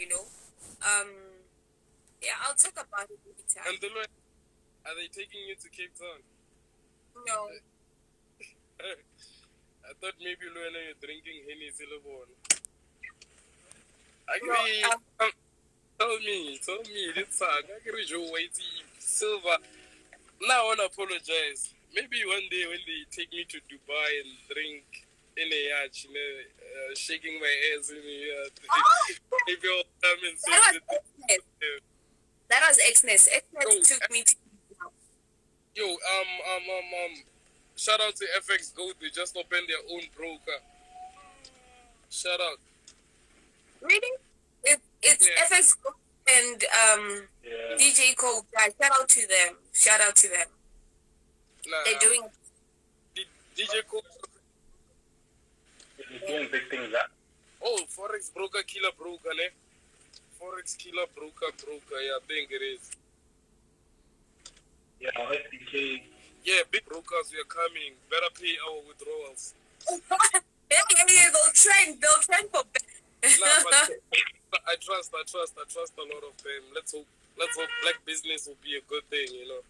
you know. Um, yeah, I'll talk about it later. And the lawyer, are they taking you to Cape Town? No, I thought maybe Luana you're drinking Hennessy Lebon. I No, agree. um, tell me, tell me, it's I agree Joe Whitey Silver. Now I wanna apologize. Maybe one day when they take me to Dubai and drink in the yacht, you know, uh, shaking my ass in the yacht. maybe I'll come and say that was that- Xmas. That was Xmas. Xmas Oh, took me to. Yo, um, um, um, um, shout out to FX Gold. They just opened their own broker. Shout out. Really? It, it's Yeah. FX and um, Yeah. DJ Cole. Guys, shout out to them. Shout out to them. Nah, They're doing. D- DJ Cool. You're doing big things, huh? Oh, Forex broker, killer broker, ne? Forex killer broker, broker. Yeah, I think it is. Yeah, SDK. Yeah, big brokers, we are coming. Better pay our withdrawals. they'll trend. They'll trend for. Nah, but I trust, I trust, I trust a lot of them. Let's hope, let's hope black business will be a good thing, you know.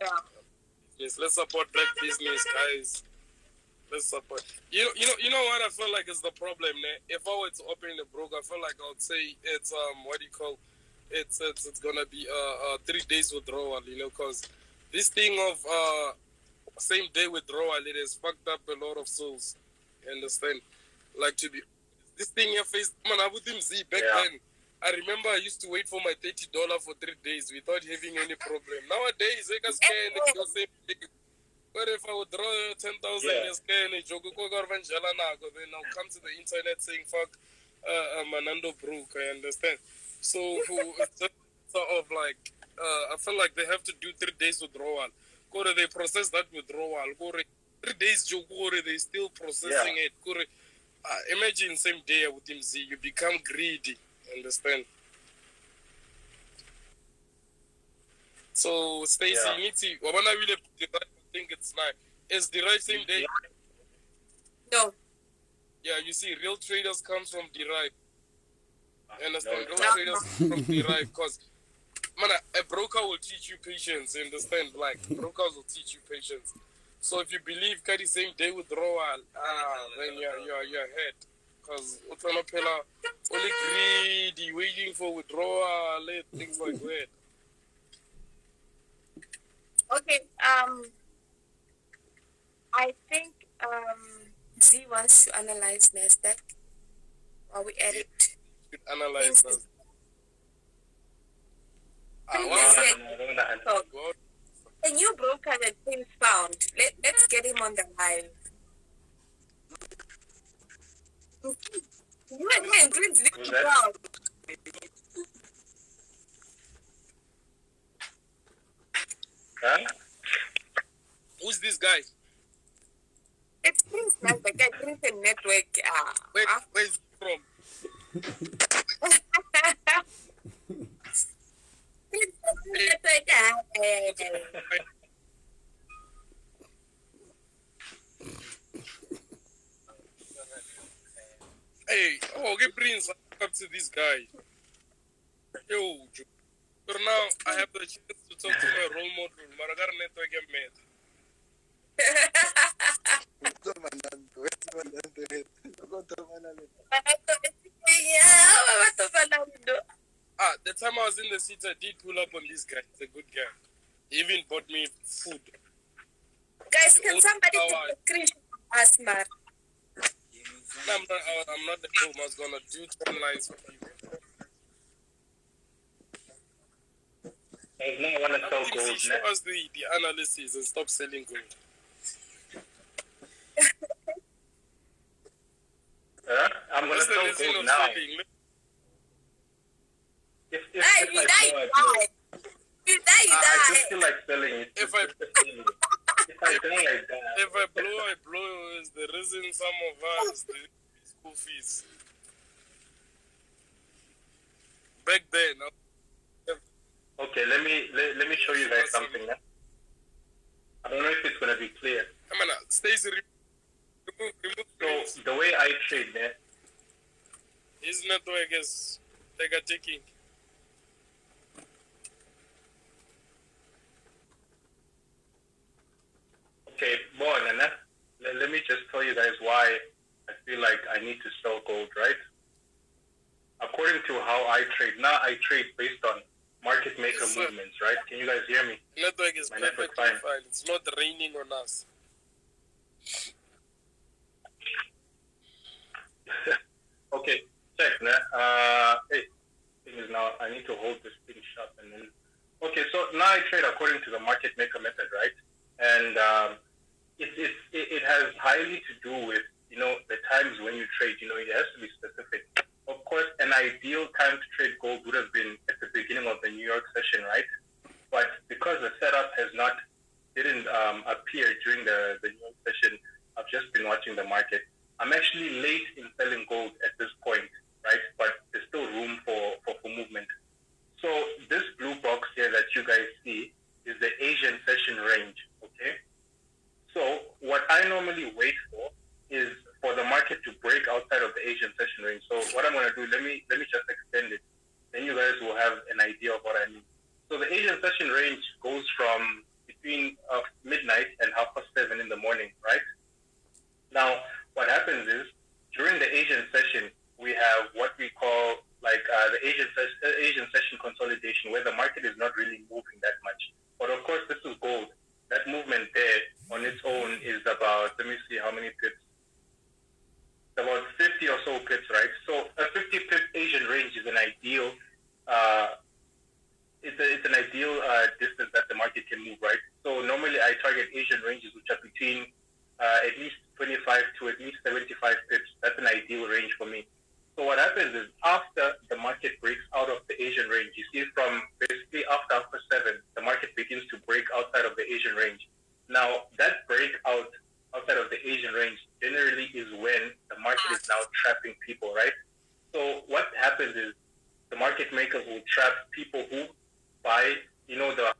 yeah. Yes, let's support black business, guys. Let's support. You know, you know, you know what I feel like is the problem. Ne? If I were to open the broker, I feel like I would say it's um, what do you call? It's it's, it's gonna be uh, uh three days withdrawal. You know, cause this thing of uh same day withdrawal it has fucked up a lot of souls. You understand? Like to be this thing here faced man, I would him Z back Yeah. then. I remember I used to wait for my thirty dollar for three days without having any problem. Nowadays, they can scan the thing. But if I would draw ten thousand Yeah. and scan it, Joko Garvanjala Nago, then I'll come to the internet saying fuck uh, uh Manando Brook, I understand. So who it's just sort of like uh, I feel like they have to do three days withdrawal. Go to they process that withdrawal. Go to three days Joko they still processing it. Go to, uh, imagine same day with him Z, you become greedy. Understand? So Stacey, Yeah. yeah. Mitzi, wabona vile I think it's the right same day. No. Yeah, you see, real traders comes from Deriv. You understand? No, Real traders from Deriv because man, a, a broker will teach you patience. You understand? Like brokers will teach you patience. So if you believe carry same day withdrawal, ah, then you're you're you're ahead. Because Utanophela only greedy, waiting for withdrawal, eh, things like that. Okay. Um. I think um Z wants to analyze Nasdaq while we edit. You should analyze that. Ah, Please, what let's happened? get- I don't wanna- So, What? the new broker that James found. Let Let's get him on the line. You and him, please leave Who's him down. Huh? Who's this guy? Prince Nasdaq. I Prince and Network. Uh, Where, uh, where's he from? Hey, oh, okay, Prince, up to this guy. Yo, but now I have the chance to talk to my role model, Maragar Network and Med. Yeah, what the fuck? Ah, the time I was in the city, I did pull up on this guy. He's a good guy. He even bought me food. Guys, can Oh, somebody take a screenshot of us, man? No, I'm not, I- I'm not the cool. I was gonna do 10 lines for you. There's no one to sell Please, gold, show us the, the analysis and stop selling gold. Huh? I'm gonna What's the sell lesson gold of now. selling? If, if, Hey, if you I die, blow, you I die. You die, you I I just feel like selling it. If I- if I die, I die. If I blow, I blow is the reason some of us the school fees. Back then, I- Okay, let me let, let me show you guys something. Yeah? I don't know if it's gonna be clear. I mean, Stacey, re- remove, remove So the way I trade, man, His network is got ticking. Okay, bon, and that, let, let me just tell you guys why I feel like I need to sell gold, right? According to how I trade, now I trade based on market maker Yes, movements, right? Can you guys hear me? Network is My network fine. fine. It's not raining on us. Okay, check, nah. Uh, hey, thing is now I need to hold this thing shut and then. Okay, so now I trade according to the market maker method, right? And um, it, it, it, has highly to do with, you know, the times when you trade, you know, it has to be specific. Of course, an ideal time to trade gold would have been at the beginning of the New York session, right? But because the setup has not, didn't um, appear during the, the New York session, I've just been watching the market. I'm actually late in selling gold at this point, right? But there's still room for, for, for movement. So this blue box here that you guys see is the Asian session range, okay? So what I normally wait for is for the market to break outside of the Asian session range. So what I'm gonna do, let me let me just extend it. Then you guys will have an idea of what I mean. So the Asian session range goes from between uh, midnight and half past seven in the morning, right? Now, what happens is during the Asian session, we have what we call like uh, the Asian uh, Asian session consolidation, where the market is not really moving that much. But of course, this is gold. That movement there on its own is about let me see how many pips. About 50 or so pips, right? So a 50 pip Asian range is an ideal. Uh, it's, a, it's an ideal uh, distance that the market can move, right? So normally I target Asian ranges which are between uh, at least 25 to at least 75 pips. That's an ideal range for me. So what happens is after the market breaks out of the Asian range, you see from basically after after seven, the market begins to break outside of the Asian range. Now that breakout outside of the Asian range generally is when the market is now trapping people, right? So what happens is the market makers will trap people who buy, you know, the